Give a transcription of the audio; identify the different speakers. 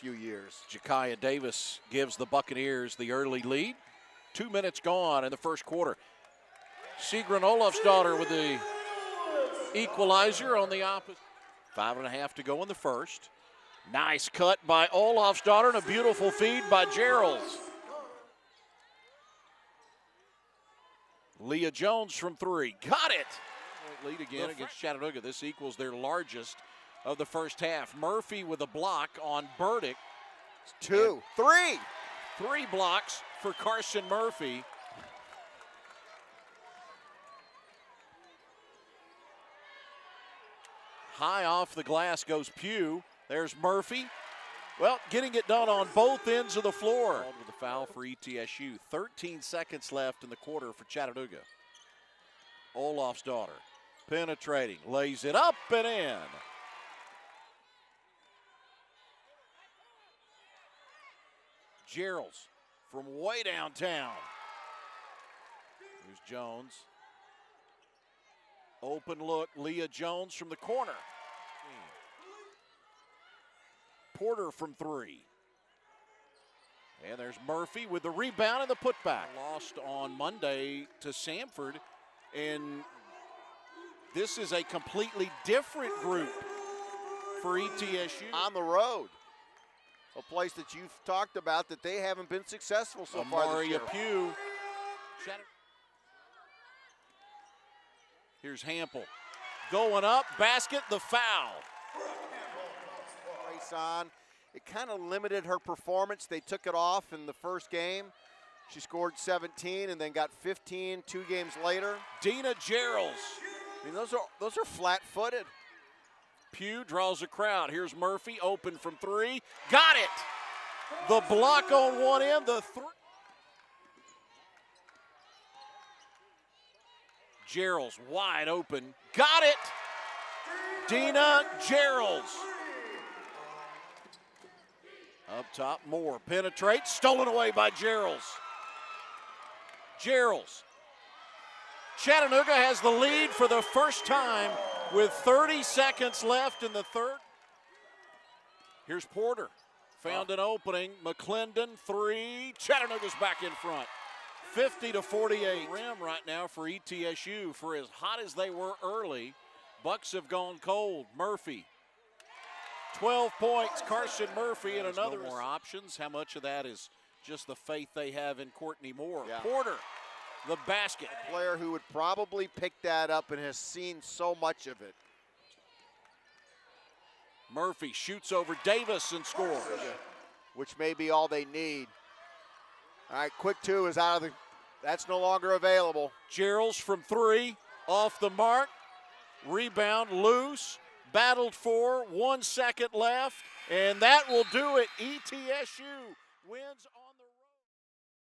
Speaker 1: few years.
Speaker 2: Jakaya Davis gives the Buccaneers the early lead. Two minutes gone in the first quarter. Sigrun Olafsdottir with the equalizer on the opposite. Five and a half to go in the first. Nice cut by Olaf's daughter and a beautiful feed by Geralds. Leah Jones from three. Got it. Lead again against Chattanooga. This equals their largest of the first half. Murphy with a block on Burdick.
Speaker 1: Two, three.
Speaker 2: Three blocks for Carson Murphy. High off the glass goes Pugh. There's Murphy. Well, getting it done on both ends of the floor. With the foul for E ETSU. 13 seconds left in the quarter for Chattanooga. Olafsdottir penetrating, lays it up and in. Gerald's from way downtown. Here's Jones. Open look, Leah Jones from the corner. Porter from three. And there's Murphy with the rebound and the putback. Lost on Monday to Samford. And this is a completely different group for ETSU.
Speaker 1: On the road. A place that you've talked about that they haven't been successful so far this year.
Speaker 2: Pugh. Here's Hample. Going up, basket, the foul.
Speaker 1: Race on. It kind of limited her performance. They took it off in the first game. She scored 17 and then got 15 two games later.
Speaker 2: Dina Geralds.
Speaker 1: I mean, those are those are flat-footed.
Speaker 2: Pugh draws a crowd. Here's Murphy, open from three. Got it. The block on one end, the three. Gerald's wide open. Got it. Dina Gerald's. Up top, Moore penetrates, stolen away by Gerald's. Gerald's. Chattanooga has the lead for the first time with 30 seconds left in the third. Here's Porter. Found an opening. McClendon, three. Chattanooga's back in front. 50 to 48. Rim right now for ETSU. For as hot as they were early, Bucks have gone cold. Murphy. 12 points. Carson Murphy and another.
Speaker 1: no
Speaker 2: more options. How much of that is just the faith they have in Courtney Moore?
Speaker 1: Yeah.
Speaker 2: Porter, the basket.
Speaker 1: Player who would probably pick that up and has seen so much of it.
Speaker 2: Murphy shoots over Davis and scores.
Speaker 1: which may be all they need. All right, quick two is out of the. That's no longer available.
Speaker 2: Gerald's from three, off the mark. Rebound loose, battled for, one second left, and that will do it. ETSU wins on.